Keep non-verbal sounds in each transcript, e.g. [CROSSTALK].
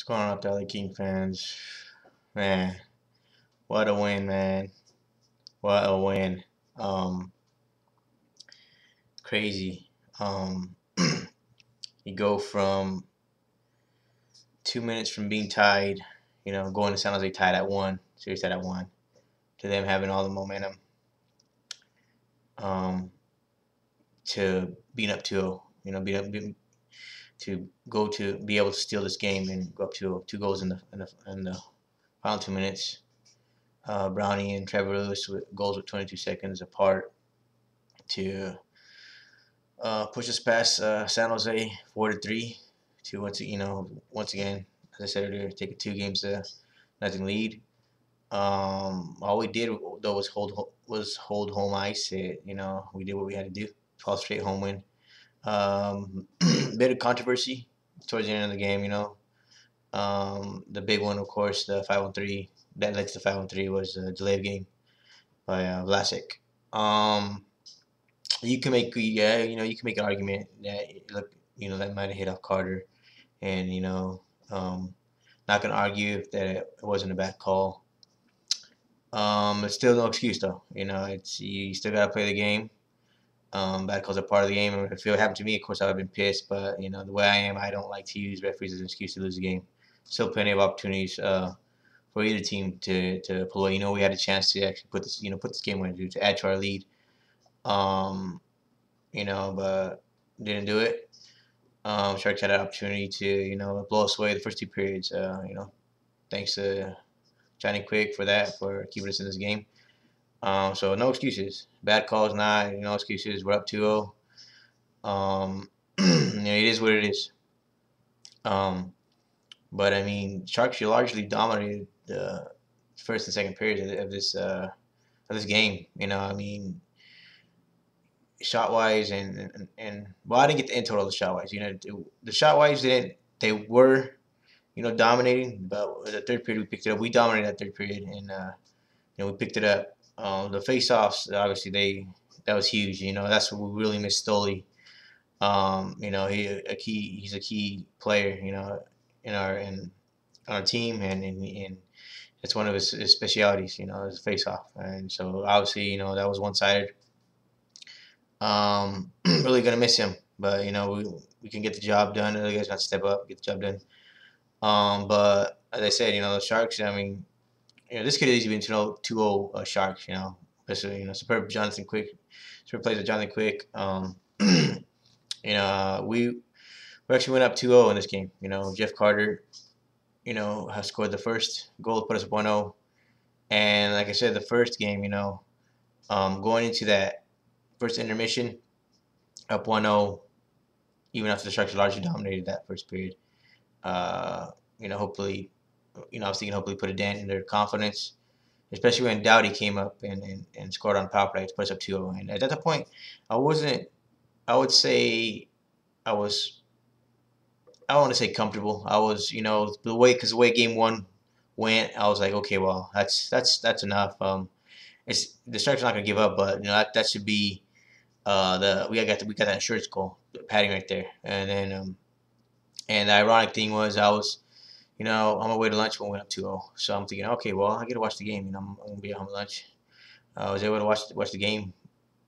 What's going on LA King fans? Man, what a win, man. What a win. Um, crazy. Um, [CLEARS THROAT] you go from two minutes from being tied, you know, going to San Jose tied at one, series tied at one, to them having all the momentum, um, to being up 2 you know, being up, being, to go to be able to steal this game and go up to two goals in the in the, in the final two minutes. Uh, Brownie and Trevor Lewis with goals with 22 seconds apart to uh, push us past uh, San Jose four to three to once you know once again as I said earlier take a two games to nothing lead. Um, all we did though was hold was hold home ice. It, you know we did what we had to do. 12 straight home win. Um, [CLEARS THROAT] bit of controversy towards the end of the game, you know. Um, the big one, of course, the 5 on 3 that led to the 5 on 3 was a delayed game by uh, Vlasic. Um, you can make, yeah, you know, you can make an argument that, look, you know, that might have hit off Carter. And, you know, um, not going to argue that it wasn't a bad call. Um, it's still no excuse, though. You know, it's you still got to play the game. Um, bad calls are part of the game. If it happened to me, of course, I would have been pissed. But you know, the way I am, I don't like to use referees as an excuse to lose a game. Still, plenty of opportunities uh, for either team to to pull away. You know, we had a chance to actually put this, you know, put this game away to, add to our lead. Um, you know, but didn't do it. Um, Sharks had an opportunity to, you know, blow us away the first two periods. Uh, you know, thanks to Johnny Quick for that, for keeping us in this game. Um, so no excuses. Bad calls, not no excuses. We're up 2-0. Um, [CLEARS THROAT] you know, it is what it is. Um, but I mean, Sharks you largely dominated the first and second periods of, of this uh, of this game. You know, I mean, shot wise and, and and well, I didn't get the end total of the shot wise. You know, the shot wise didn't they were you know dominating, but the third period we picked it up. We dominated that third period, and uh, you know we picked it up. Um, the face-offs, obviously, they that was huge. You know, that's what we really missed Stoli. Um, you know, he a key. He's a key player. You know, in our in our team, and and, it's one of his, his specialities. You know, his face-off, and so obviously, you know, that was one-sided. Um, [CLEARS THROAT] really gonna miss him, but you know, we we can get the job done. The other guys got to step up, get the job done. Um, but as I said, you know, the Sharks. I mean, you know, this could easily be 2-0 uh, Sharks, you know. Especially, you know, superb Jonathan Quick. Superb plays with Jonathan Quick. Um, [CLEARS THROAT] you know, uh, we we actually went up 2-0 in this game. You know, Jeff Carter, you know, has scored the first goal to put us up 1-0. And like I said, the first game, you know, um, going into that first intermission, up 1-0, even after the Sharks largely dominated that first period. Uh, you know, hopefully you know, obviously can hopefully put a dent in their confidence, especially when Doughty came up and, and, and scored on power play to put us up 2 And at that point, I wasn't, I would say I was, I don't want to say comfortable. I was, you know, the way, because the way game one went, I was like, okay, well, that's, that's, that's enough. Um, it's, the Sharks not going to give up, but, you know, that, that should be, uh, the, we got, the, we got that insurance goal, padding right there. And then, um, and the ironic thing was I was, you know, on my way to lunch when we went up 2-0. So I'm thinking, okay, well, I get to watch the game. You know, I'm, I'm gonna be at home lunch. Uh, I was able to watch watch the game.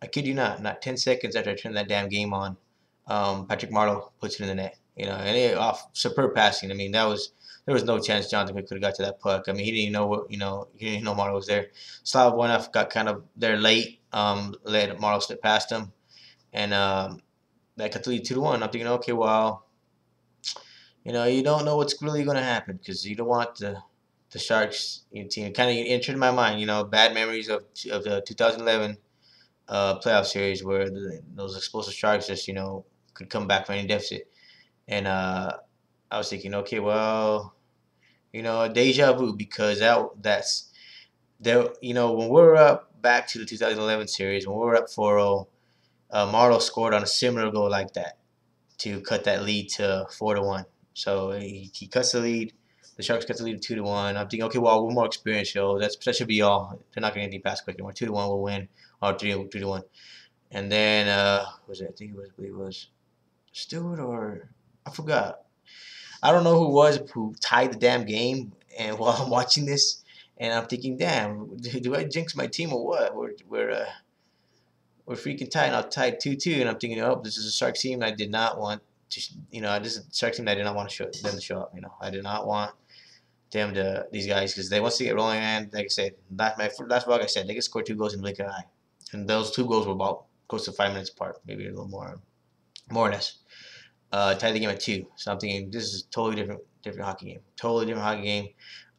I kid you not, not 10 seconds after I turned that damn game on, um, Patrick Marleau puts it in the net. You know, and it off superb passing. I mean, that was there was no chance Jonathan could have got to that puck. I mean, he didn't even know what you know. He didn't know Marleau was there. Slav got kind of there late. Um, let Marleau slip past him, and um, that to lead two to one. I'm thinking, okay, well, you know, you don't know what's really going to happen because you don't want the the Sharks team. Kind of entered my mind, you know, bad memories of of the 2011 uh, playoff series where the, those explosive Sharks just you know could come back from any deficit, and uh, I was thinking, okay, well, you know, deja vu because that that's there. You know, when we are up back to the 2011 series, when we were up 4-0, uh, Marleau scored on a similar goal like that to cut that lead to four to one. So he, he cuts the lead. The Sharks cut the lead two to one. I'm thinking, okay, well, we're more experienced, so that's that should be all. They're not going to get past quick anymore. Two to one, we'll win. Or three, three to one. And then uh, was it? I think it was. it was Stewart or I forgot. I don't know who was who tied the damn game, [LAUGHS] and while I'm watching this, and I'm thinking, damn, [LAUGHS] do, I jinx my team or what? We're we're uh, we're freaking tied. I'll tie two two, and I'm thinking, oh, this is a Sharks team I did not want to, you know, this is a Sharks team I did not want to show them to show up. You know, I did not want them to these guys because they once they get rolling, and like I said, last my last vlog I said they could score two goals in blink of an eye, and those two goals were about close to five minutes apart, maybe a little more, more or less. Uh, tied the game at two. So I'm thinking this is a totally different, different hockey game. Totally different hockey game.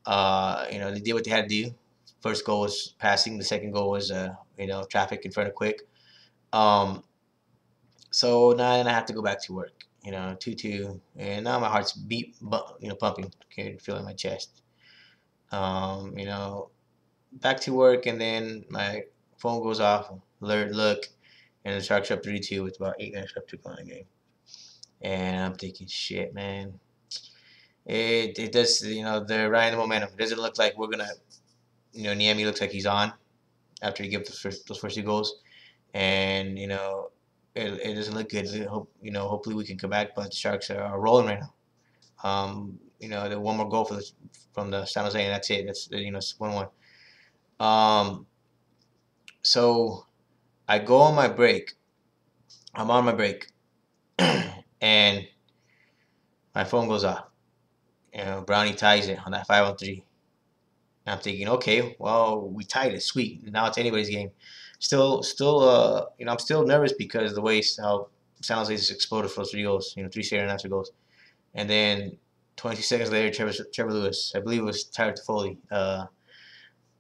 Uh, you know, they did what they had to do. First goal was passing. The second goal was, uh, you know, traffic in front of quick. Um, so now I have to go back to work. You know, two two, and now my heart's beat, you know, pumping. Can feel in my chest. Um, you know, back to work, and then my phone goes off. Alert, look, and the Sharks up 3 2 with about 8 minutes left to go in the game. And I'm thinking, shit, man. It, it does, you know, they're riding the momentum. It doesn't look like we're going to, you know, Niemi looks like he's on after he gives those first, those first two goals. And, you know, it, it doesn't look good. Hope, you know, hopefully we can come back, but the Sharks are, rolling right now. Um, you know, the one more goal for the, from the San Jose, and that's it. That's, you know, it's 1 1. Um, so I go on my break. I'm on my break, [CLEARS THROAT] and my phone goes off. You know, Brownie ties it on that five on three. And I'm thinking, okay, well, we tied it, sweet. Now it's anybody's game. Still, still, uh, you know, I'm still nervous because the way how San Jose just exploded for those three goals, you know, three straight unanswered goals, and then 20 seconds later, Trevor, Trevor Lewis, I believe it was Tyler Toffoli, uh,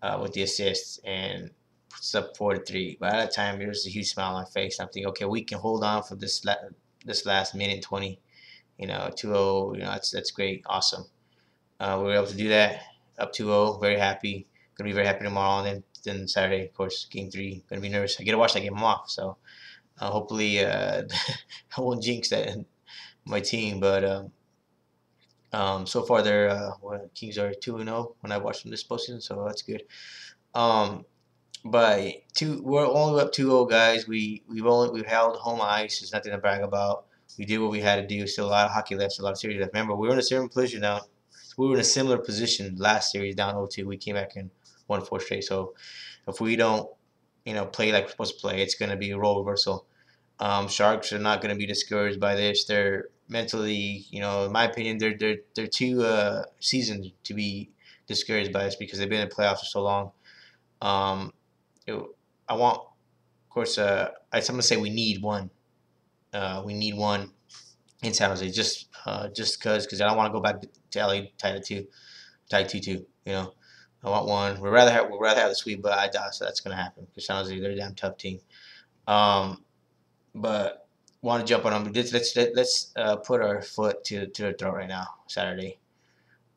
uh, with the assist, and puts up four to three. By that time, there was a huge smile on my face. I'm thinking, okay, we can hold on for this la- this last minute twenty. You know, 2-0, You know, that's that's great, awesome. Uh, we were able to do that. Up 2-0, very happy. Gonna be very happy tomorrow, and then then Saturday, of course, game three. Gonna be nervous. I get to watch that game off, so uh, hopefully uh, [LAUGHS] I won't jinx that [LAUGHS] my team. But um, um, so far, their uh, well, Kings are two and zero oh when I watched them this postseason, so that's good. Um, but two, we're only up 2-0, guys. We we've only we've held home ice. There's nothing to brag about. We did what we had to do. Still a lot of hockey left. A lot of series left. Remember, we were in a similar position now. We were in a similar position last series down 0-2. We came back and won four straight. So if we don't, you know, play like we're supposed to play, it's going to be a role reversal. Um, Sharks are not going to be discouraged by this. They're mentally, you know, in my opinion, they're they're they're too uh, seasoned to be discouraged by this because they've been in playoffs for so long. Um, it, I want, of course, uh, I, I'm gonna say we need one. Uh, we need one in San Jose, just uh, just cause, cause I don't want to go back to LA tied two, tied two two. You know, I want one. We'd rather have we'd rather have the sweep, but I doubt so that's gonna happen because San Jose they're a damn tough team. Um, but want to jump on them. Let's let's let's uh, put our foot to to the throat right now, Saturday.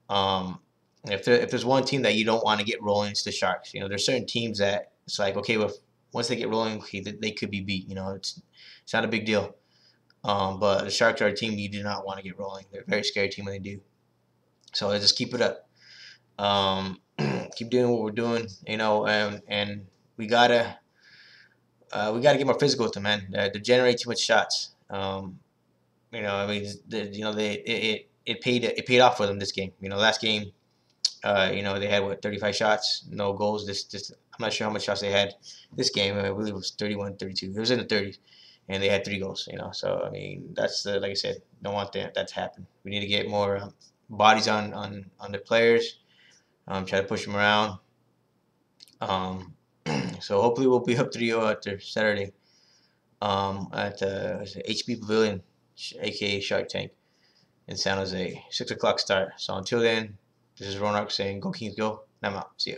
Um, if there, if there's one team that you don't want to get rolling, it's the Sharks. You know, there's certain teams that it's like okay, well, once they get rolling, okay, they could be beat. You know, it's it's not a big deal. Um, but the Sharks are a team you do not want to get rolling. They're a very scary team when they do. So just keep it up. Um, [CLEARS THROAT] keep doing what we're doing, you know, and and we gotta uh, we gotta get more physical with them, man. They, they generate too much shots. Um, you know, I mean, the, you know, they it, it, it paid it paid off for them this game. You know, last game uh, you know, they had what 35 shots, no goals. This, this, I'm not sure how much shots they had this game. I believe it was 31, 32. It was in the 30s, and they had three goals. You know, so I mean, that's uh, like I said, don't want that that to happen. We need to get more um, bodies on on on the players. Um, try to push them around. Um, [CLEARS THROAT] so hopefully we'll be up 3-0 after Saturday. Um, at uh, HP Pavilion, aka Shark Tank, in San Jose. Six o'clock start. So until then. This is Ronak saying, Go Kings, go. And I'm out. See ya.